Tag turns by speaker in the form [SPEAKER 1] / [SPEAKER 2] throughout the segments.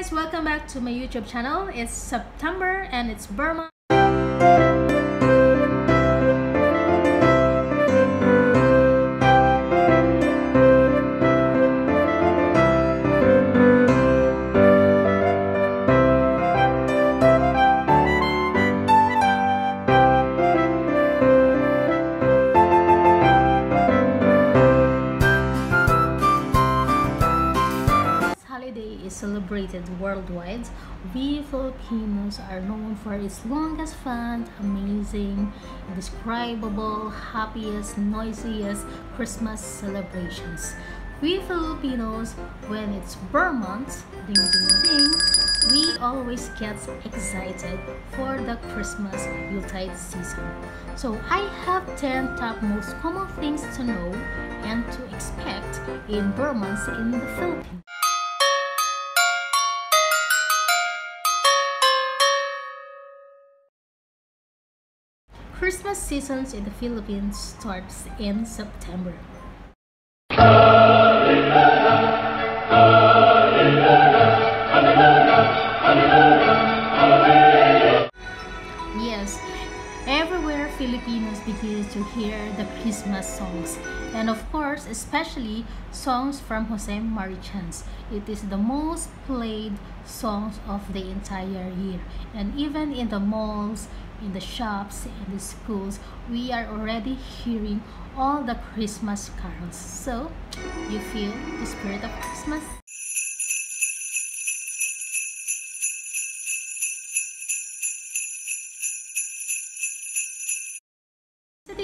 [SPEAKER 1] guys, welcome back to my YouTube channel. It's September and it's Burma. Worldwide. We Filipinos are known for its longest fun, amazing, indescribable, happiest, noisiest Christmas celebrations. We Filipinos, when it's Ber month, ding ding ding, we always get excited for the Christmas Yuletide season. So I have 10 top most common things to know and to expect in Ber in the Philippines. Christmas seasons in the Philippines starts in September. To hear the Christmas songs. And of course, especially songs from Jose Mari Chan's. It is the most played songs of the entire year. And even in the malls, in the shops, in the schools, we are already hearing all the Christmas carols. So, you feel the spirit of Christmas?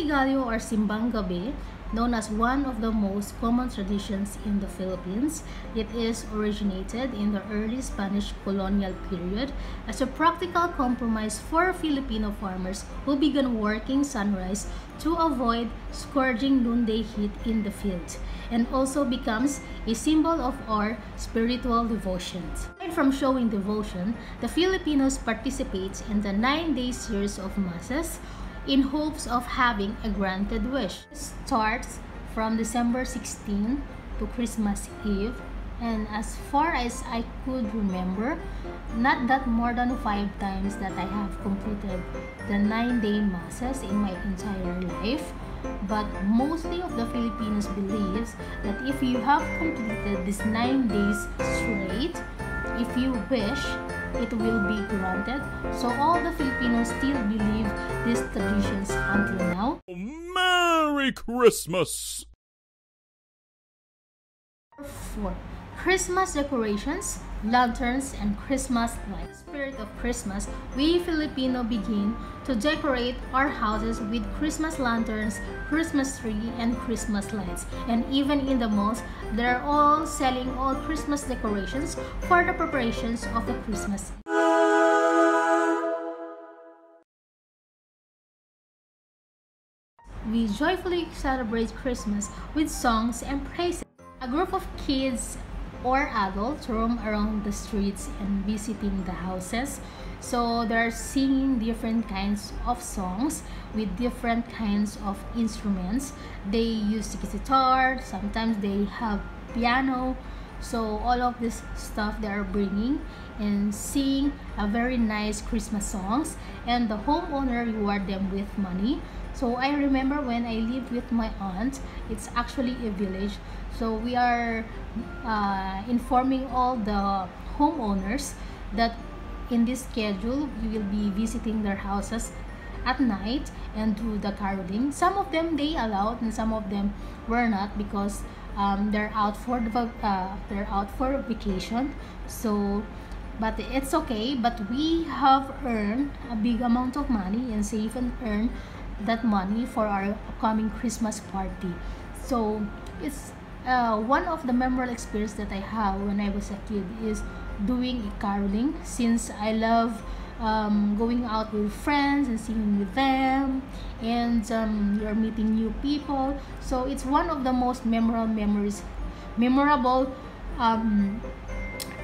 [SPEAKER 1] Satigalyo or Simbang Gabi, known as one of the most common traditions in the Philippines, it is originated in the early Spanish colonial period as a practical compromise for Filipino farmers who began working sunrise to avoid scorching noonday heat in the field and also becomes a symbol of our spiritual devotions. Aside from showing devotion, the Filipinos participate in the nine-day series of masses in hopes of having a granted wish. It starts from December 16 to Christmas Eve and as far as I could remember, not that more than five times that I have completed the nine-day masses in my entire life. But mostly of the Filipinos believes that if you have completed these nine days straight, if you wish, it will be granted. So all the Filipinos still believe these traditions until now.
[SPEAKER 2] Merry Christmas!
[SPEAKER 1] 4. Christmas decorations, lanterns, and Christmas lights. Spirit of Christmas, we Filipino begin to decorate our houses with Christmas lanterns, Christmas tree, and Christmas lights. And even in the malls, they're all selling all Christmas decorations for the preparations of the Christmas. We joyfully celebrate Christmas with songs and praises. A group of kids or adults roam around the streets and visiting the houses. So they're singing different kinds of songs with different kinds of instruments. They use the guitar, sometimes they have piano. So all of this stuff they are bringing and sing a very nice Christmas songs and the homeowner reward them with money. So I remember when I lived with my aunt, it's actually a village. So we are uh, informing all the homeowners that in this schedule we will be visiting their houses at night and do the caroling. Some of them they allowed and some of them were not because um, they're out for the uh, they're out for vacation. So but it's okay but we have earned a big amount of money and save and earn that money for our upcoming christmas party. So it's uh, one of the memorable experience that i have when i was a kid is doing caroling. Since i love um, going out with friends and singing with them and um, you're meeting new people. So it's one of the most memorable memories memorable um,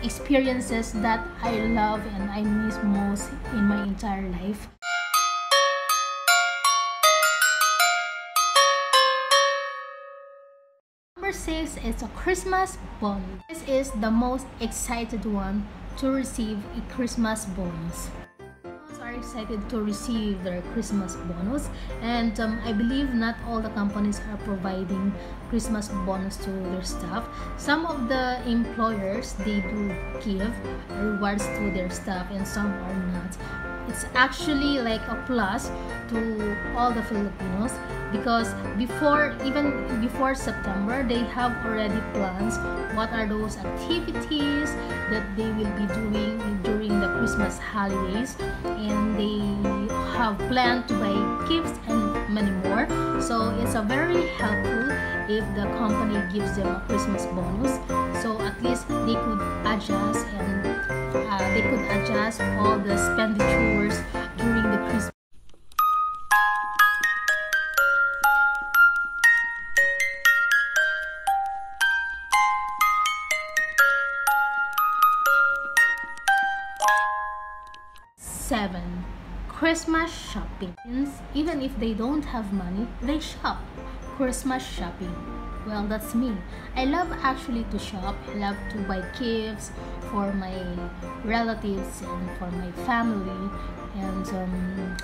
[SPEAKER 1] experiences that I love and I miss most in my entire life. Number six is a Christmas bonus. This is the most excited one to receive a Christmas bonus are excited to receive their Christmas bonus and um, I believe not all the companies are providing Christmas bonus to their staff. Some of the employers they do give rewards to their staff and some are not it's actually like a plus to all the Filipinos because before even before September they have already plans what are those activities that they will be doing during the Christmas holidays. And they have planned to buy gifts and many more. So it's a very helpful if the company gives them a Christmas bonus. So at least they could adjust they could adjust all the expenditures during the Christmas. Seven, Christmas shopping. Even if they don't have money, they shop. Christmas shopping. Well, that's me. I love actually to shop. I love to buy gifts for my relatives and for my family. And um,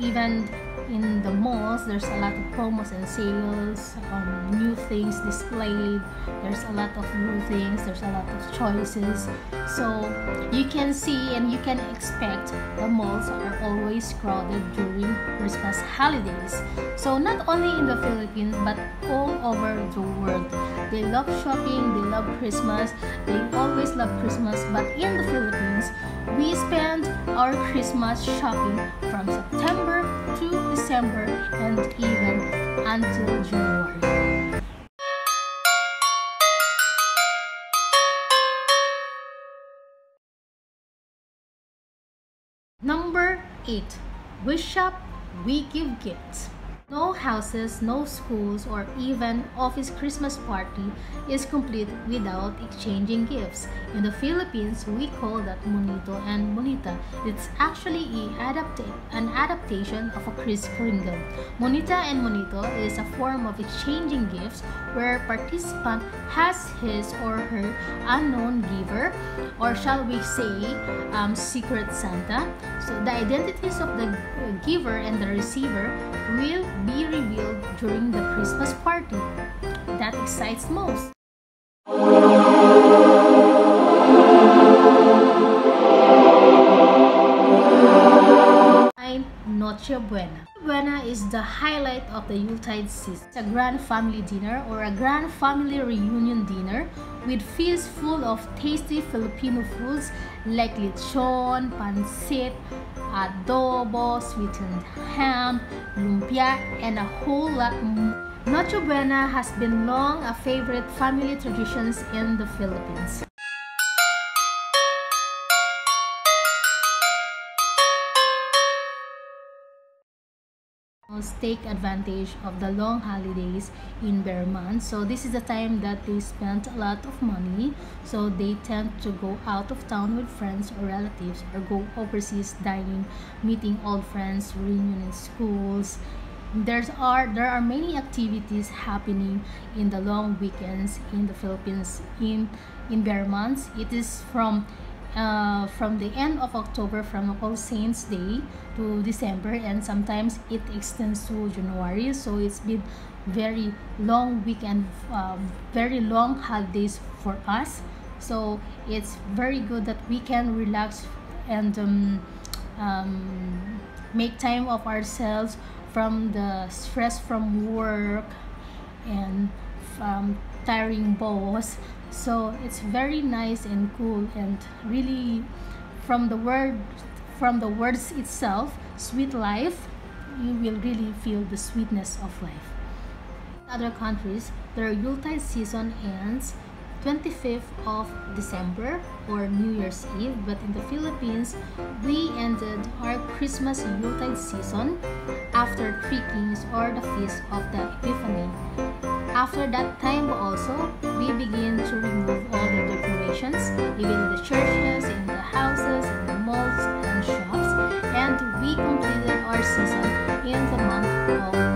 [SPEAKER 1] even in the malls, there's a lot of promos and sales, um, new things displayed. There's a lot of new things. There's a lot of choices. So you can see and you can expect the malls are always crowded during Christmas holidays. So not only in the Philippines but all over the world. They love shopping, they love Christmas, they always love Christmas. But in the Philippines, we spend our Christmas shopping from September to December and even until January. Number 8. We shop, we give gifts. No houses, no schools, or even office Christmas party is complete without exchanging gifts. In the Philippines, we call that monito and monita. It's actually adapta an adaptation of a Kris Kringle. Monita and monito is a form of exchanging gifts where participant has his or her unknown giver, or shall we say, um, secret Santa. So the identities of the giver and the receiver will be revealed during the Christmas party. That excites most. Noche Buena. Buena is the highlight of the Yuletide season. It's a grand family dinner or a grand family reunion dinner with feasts full of tasty Filipino foods like lechon, pancit, adobo, sweetened ham, lumpia, and a whole lot more. Noche Buena has been long a favorite family traditions in the Philippines. Take advantage of the long holidays in Ber months so this is the time that they spend a lot of money. So they tend to go out of town with friends or relatives or go overseas dining meeting old friends reunion in schools. There's are there are many activities happening in the long weekends in the philippines. In in Ber months it is from uh, from the end of October from All Saints Day to December and sometimes it extends to January. So it's been very long weekend uh, very long holidays for us. So it's very good that we can relax and um, um, make time of ourselves from the stress from work and from tiring boss so it's very nice and cool and really from the word from the words itself sweet life you will really feel the sweetness of life in other countries their yuletide season ends 25th of December or New Year's Eve, but in the Philippines, we ended our Christmas Yuletide season after Three Kings or the Feast of the Epiphany. After that time also, we begin to remove all the decorations, even in the churches, in the houses, in the malls and shops, and we completed our season in the month of